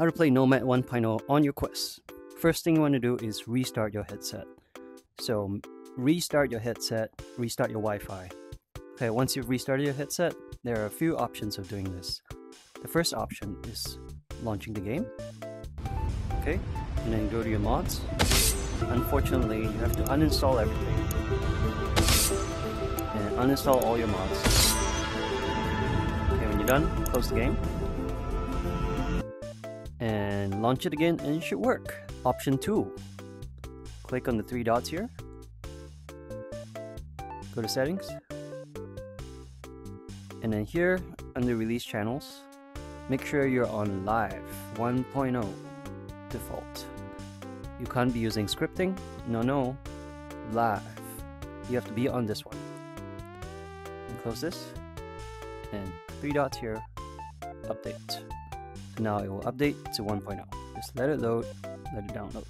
How to play Nomad 1.0 on your Quest. First thing you want to do is restart your headset. So restart your headset, restart your Wi-Fi. Okay, once you've restarted your headset, there are a few options of doing this. The first option is launching the game. Okay, and then go to your mods. Unfortunately, you have to uninstall everything. And uninstall all your mods. Okay, when you're done, close the game. And launch it again and it should work. Option 2. Click on the three dots here. Go to settings. And then here, under release channels, make sure you're on live 1.0 default. You can't be using scripting. No, no. Live. You have to be on this one. And close this. And three dots here. Update. Now it will update to 1.0. Just let it load, let it download.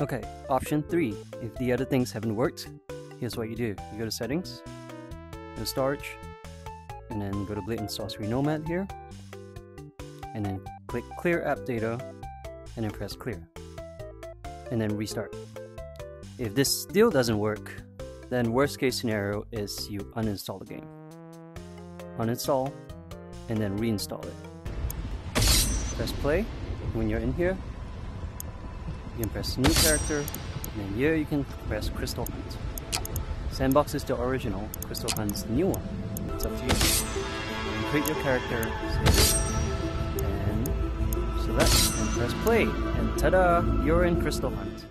Okay, option three. If the other things haven't worked, here's what you do. You go to settings, go to storage, and then go to Blade and Sorcery Nomad here. And then click clear app data and then press clear. And then restart. If this still doesn't work, then worst case scenario is you uninstall the game. Uninstall and then reinstall it. Press play. When you're in here, you can press new character, and then here you can press Crystal Hunt. Sandbox is the original, Crystal Hunt's the new one. It's up to you. You create your character, and select, and press play, and ta-da! You're in Crystal Hunt.